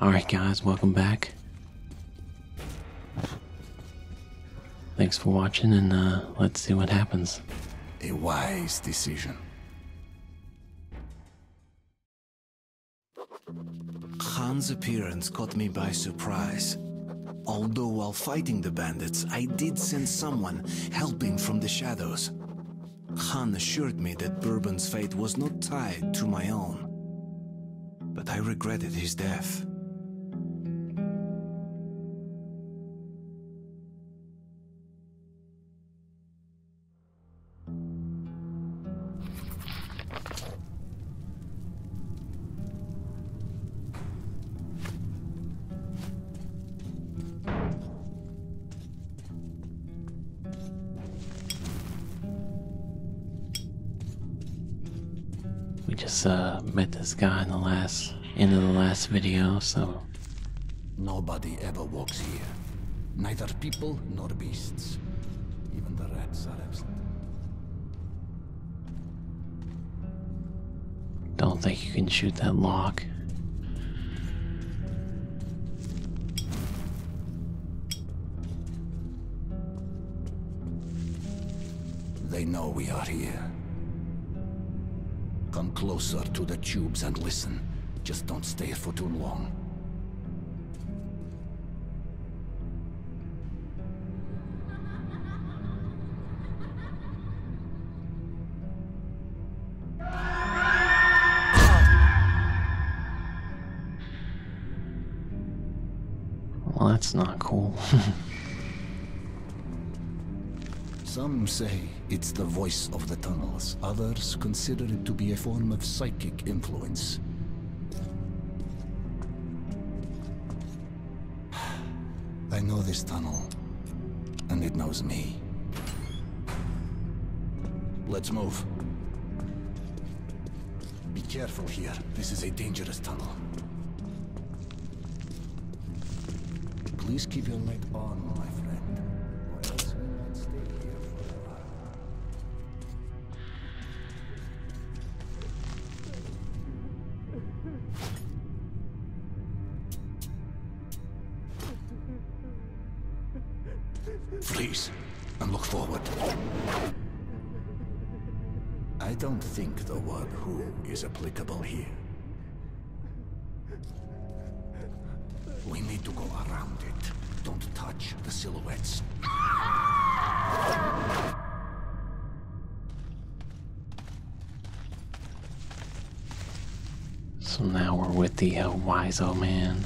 Alright, guys, welcome back. Thanks for watching, and uh, let's see what happens. A wise decision. Khan's appearance caught me by surprise. Although while fighting the bandits, I did sense someone helping from the shadows. Khan assured me that Bourbon's fate was not tied to my own. But I regretted his death. Just uh, met this guy in the last end of the last video, so Nobody ever walks here. Neither people nor beasts. Even the rats are absent. don't think you can shoot that lock. They know we are here. Come closer to the tubes and listen. Just don't stay for too long. Well, that's not cool. Some say it's the voice of the tunnels. Others consider it to be a form of psychic influence. I know this tunnel, and it knows me. Let's move. Be careful here. This is a dangerous tunnel. Please keep your light on, Freeze and look forward. I don't think the word who is applicable here. We need to go around it. Don't touch the silhouettes. so now we're with the uh, wise old man.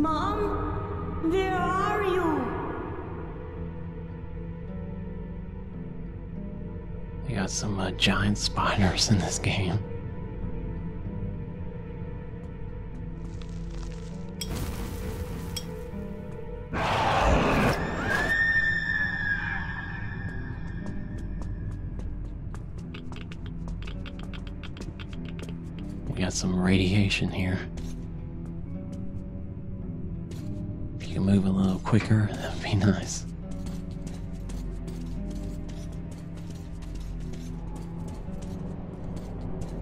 Mom, where are you? They got some uh, giant spiders in this game. We got some radiation here. Can move a little quicker, that'd be nice.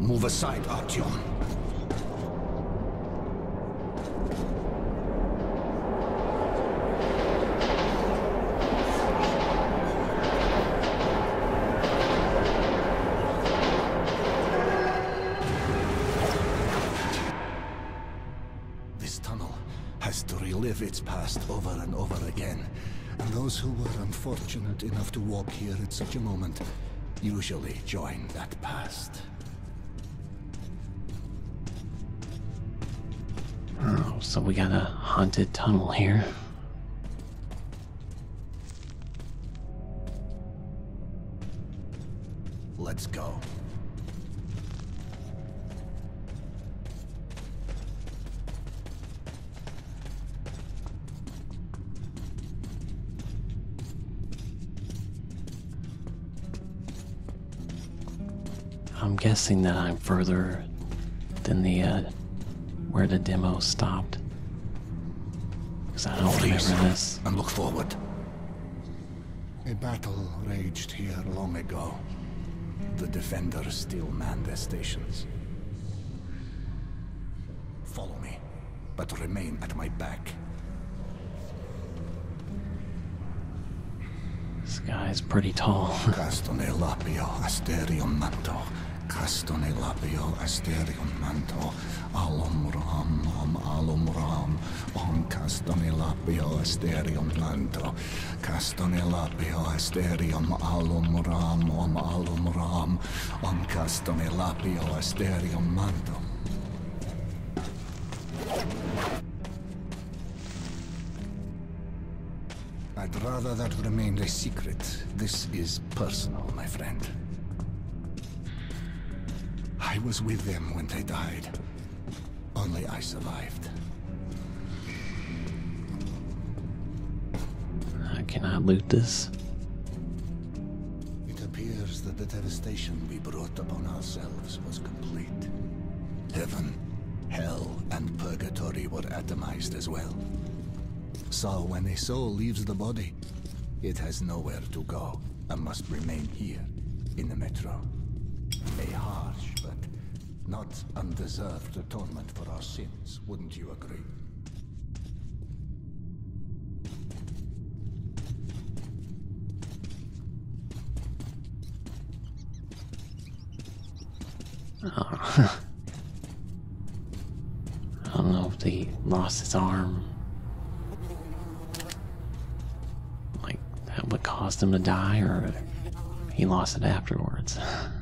Move aside, Artyom. Those who were unfortunate enough to walk here at such a moment usually join that past. Oh, so we got a haunted tunnel here. Let's go. I'm guessing that I'm further than the uh, where the demo stopped. Because I don't Please, remember this. and look forward. A battle raged here long ago. The defenders still man their stations. Follow me, but remain at my back. This guy's pretty tall. Castone lapio asterium manto. Castone lapio asterium manto. Alum ram, om alum ram. Om castone asterium manto. Castone asterium alum ram, om alum ram. Om castone asterium manto. I'd rather that remained a secret. This is personal, my friend. I was with them when they died. Only I survived. I cannot loot this. It appears that the devastation we brought upon ourselves was complete. Heaven, hell, and purgatory were atomized as well. So when a soul leaves the body, it has nowhere to go and must remain here in the metro. A harsh but not undeserved atonement for our sins, wouldn't you agree? I don't know if he lost his arm. Caused him to die, or he lost it afterwards.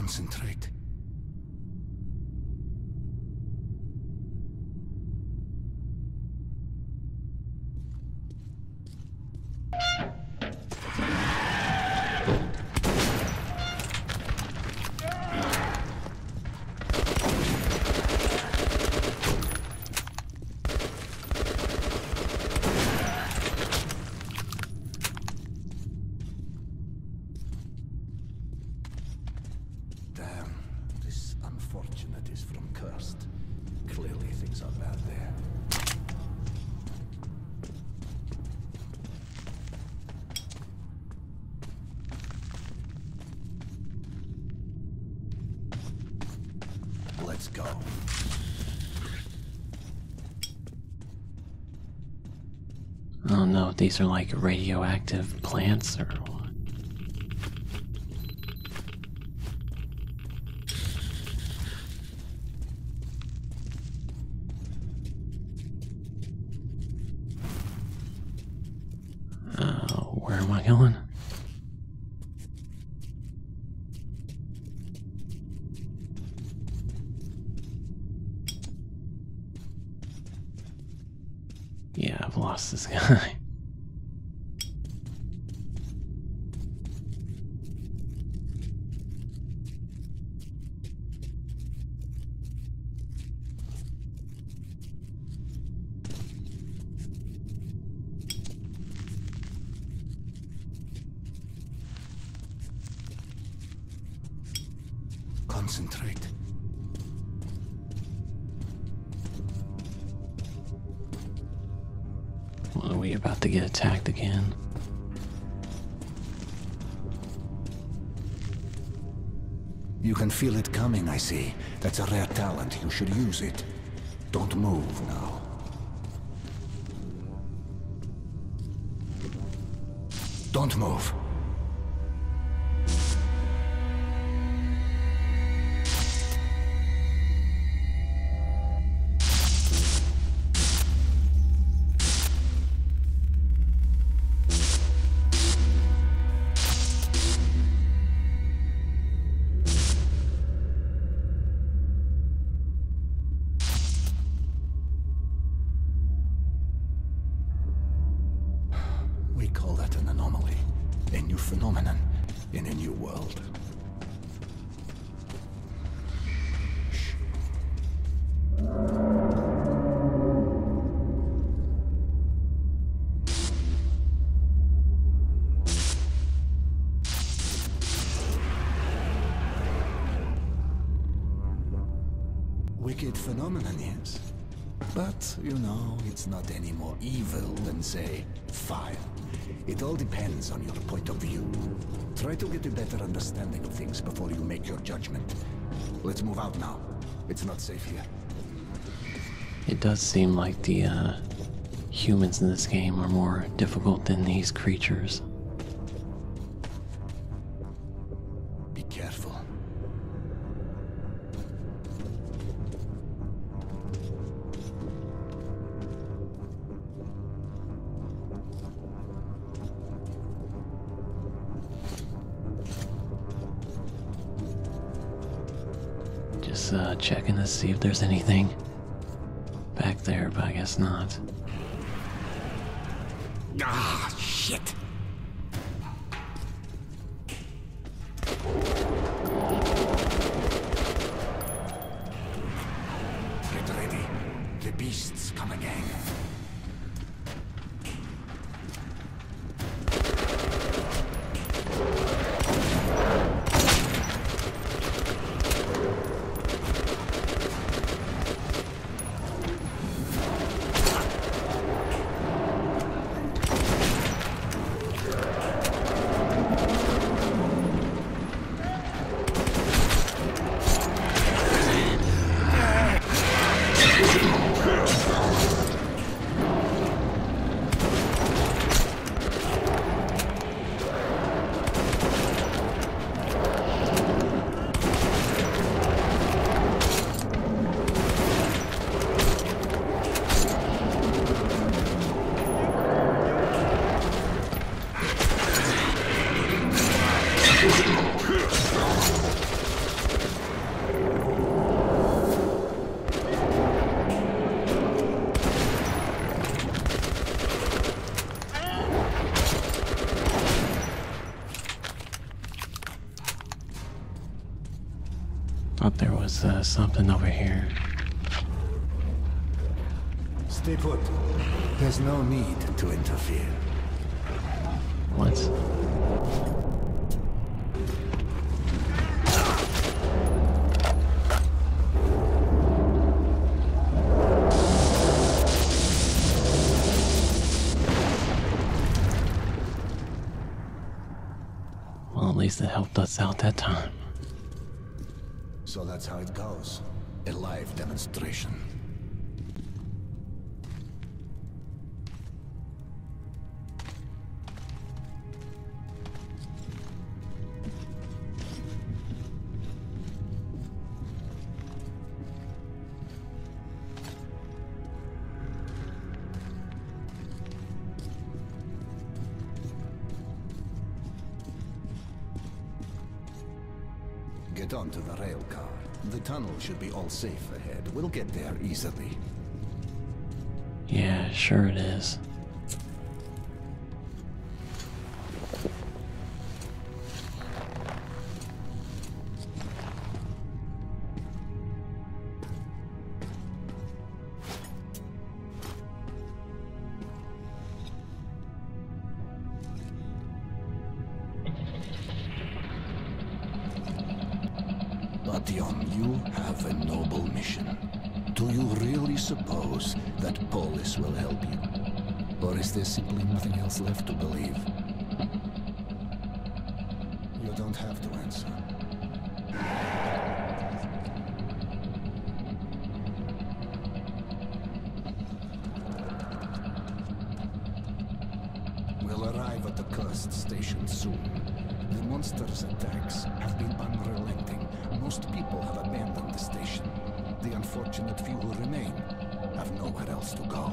Concentrate. Clearly things there. Let's go. Know if these are like radioactive plants or Yeah, I've lost this guy. Concentrate. Well, are we about to get attacked again? You can feel it coming, I see. That's a rare talent. You should use it. Don't move now. Don't move. Anomaly. A new phenomenon in a new world. Wicked phenomenon, yes. But, you know, it's not any more evil than, say, fire. It all depends on your point of view. Try to get a better understanding of things before you make your judgment. Let's move out now. It's not safe here. It does seem like the uh, humans in this game are more difficult than these creatures. Uh, checking to see if there's anything back there, but I guess not. Ah, shit! Thought there was uh, something over here. Stay put. There's no need to interfere. What? Well, at least it helped us out that time. So that's how it goes. A live demonstration. Get onto the rail car. The tunnel should be all safe ahead. We'll get there easily. Yeah, sure it is. You have a noble mission. Do you really suppose that Polis will help you? Or is there simply nothing else left to believe? You don't have to answer. We'll arrive at the cursed station soon. The monster's attacks have been unrelenting. Most people have abandoned the station. The unfortunate few who remain have nowhere else to go.